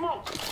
smoke.